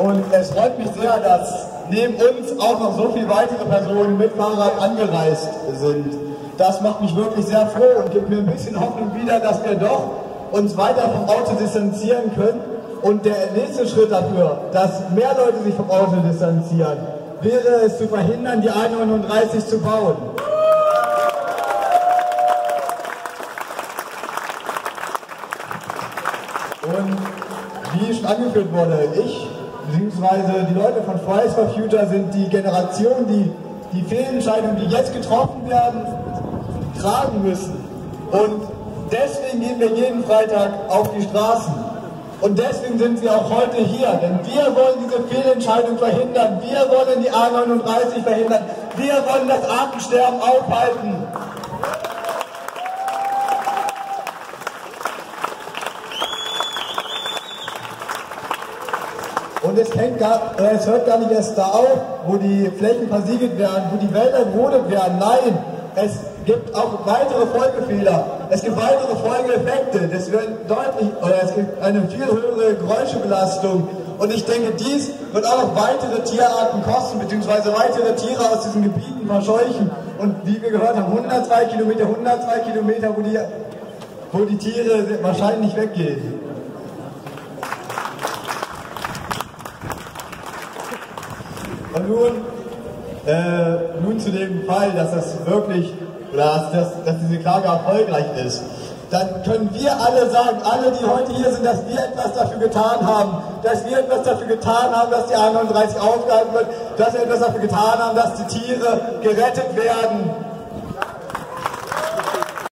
Und es freut mich sehr, dass neben uns auch noch so viele weitere Personen mit Fahrrad angereist sind. Das macht mich wirklich sehr froh und gibt mir ein bisschen Hoffnung wieder, dass wir doch uns weiter vom Auto distanzieren können. Und der nächste Schritt dafür, dass mehr Leute sich vom Auto distanzieren, wäre es zu verhindern, die 139 zu bauen. Und wie schon angeführt wurde, ich beziehungsweise die Leute von Fridays for Future sind die Generation, die die Fehlentscheidungen, die jetzt getroffen werden, tragen müssen. Und deswegen gehen wir jeden Freitag auf die Straßen. Und deswegen sind wir auch heute hier, denn wir wollen diese Fehlentscheidung verhindern. Wir wollen die A39 verhindern. Wir wollen das Artensterben aufhalten. Und es, äh, hört gar nicht erst da auf, wo die Flächen versiegelt werden, wo die Wälder gerodet werden. Nein, es gibt auch weitere Folgefehler. Es gibt weitere Folgeeffekte. Es wird deutlich, oder es gibt eine viel höhere Geräuschebelastung. Und ich denke, dies wird auch noch weitere Tierarten kosten, beziehungsweise weitere Tiere aus diesen Gebieten verscheuchen. Und wie wir gehört haben, 102 Kilometer, 102 Kilometer, wo die, wo die Tiere wahrscheinlich weggehen. Und nun, äh, nun zu dem Fall, dass das wirklich, dass, dass diese Klage erfolgreich ist. Dann können wir alle sagen, alle, die heute hier sind, dass wir etwas dafür getan haben, dass wir etwas dafür getan haben, dass die A39 aufgehalten wird, dass wir etwas dafür getan haben, dass die Tiere gerettet werden,